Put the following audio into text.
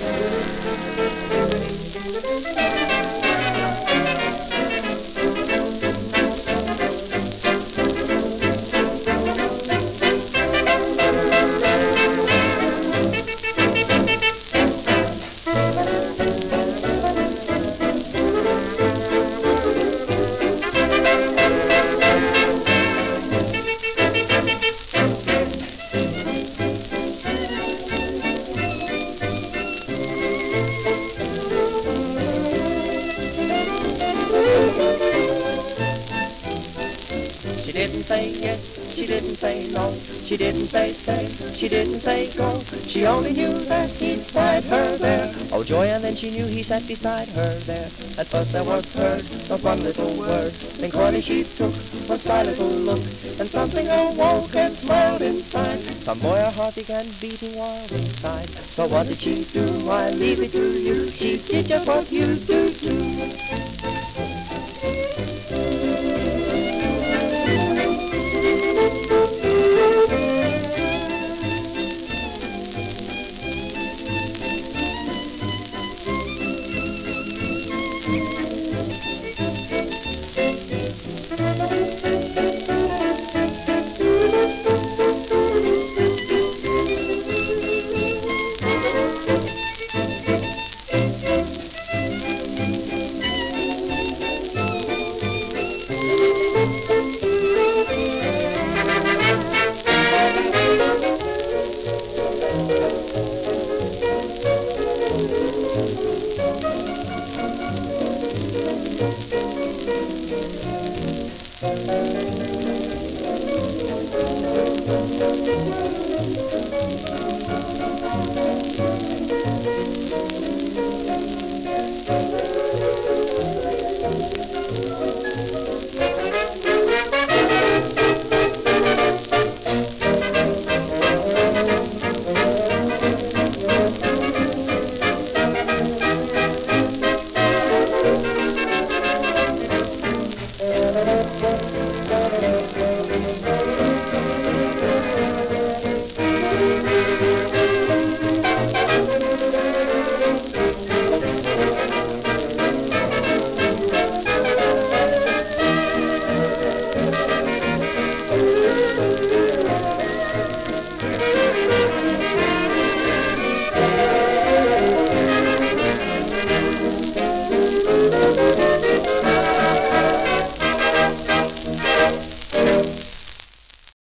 She didn't say yes, she didn't say no, she didn't say stay, she didn't say go. She only knew that he'd spied her there. Oh joy, and then she knew he sat beside her there. At first there was heard not one little word, then coyly she took one sly little look, and something awoke and smiled inside. Some boy her heart began beating wild inside. So what did she do? I leave it to you. She did just what you do too. Thank